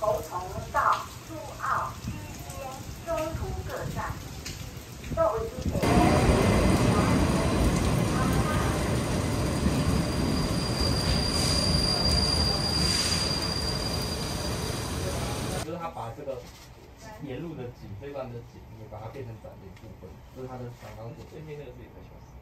途停到苏澳区间，中途各站。就是他把这个沿路的景这段的景，也把它变成展的部分，这是他的长刚做对。这边那个是一个小时。